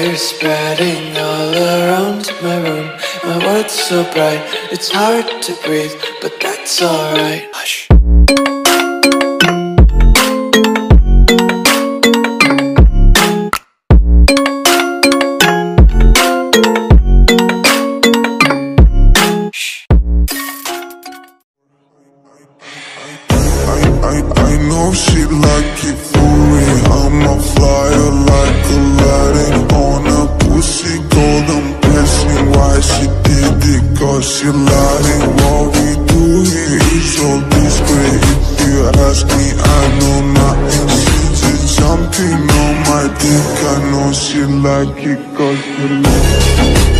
Spreading all around my room. My world's so bright, it's hard to breathe But that's alright. Hush. I, I, I know she like it for real. I'm a flyer she like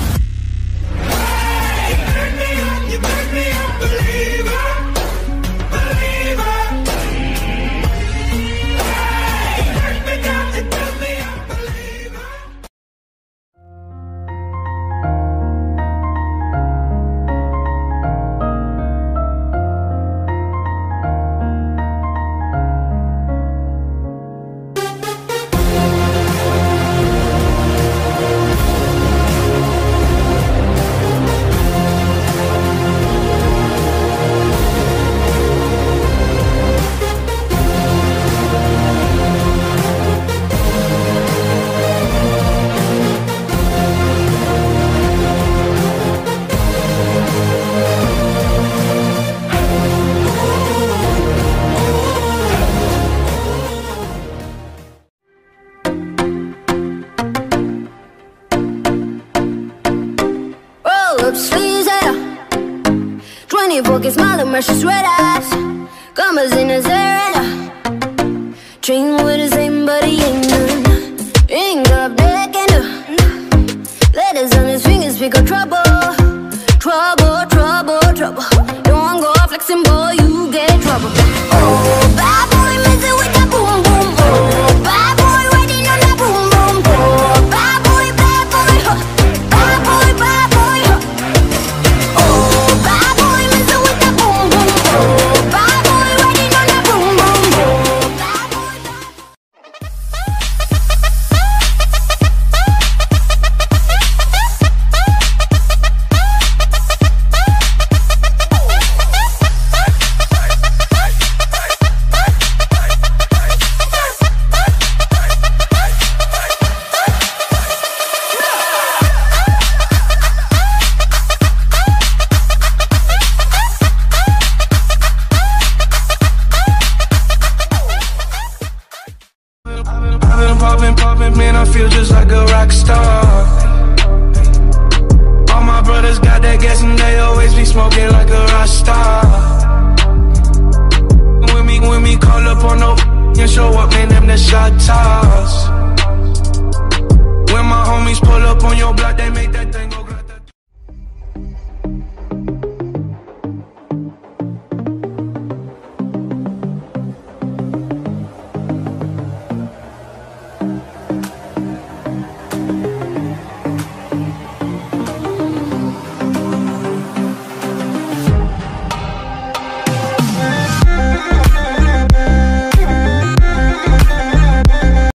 A 24 k smile and mercy sweat eyes. Commas in his area. Train with the same he ain't none. Ring up deck and a letters on his fingers speak of trouble. Trouble, trouble, trouble. Don't go flexing, boy, popping, man, I feel just like a rock star. All my brothers got that gas and they always be smoking like a rock star.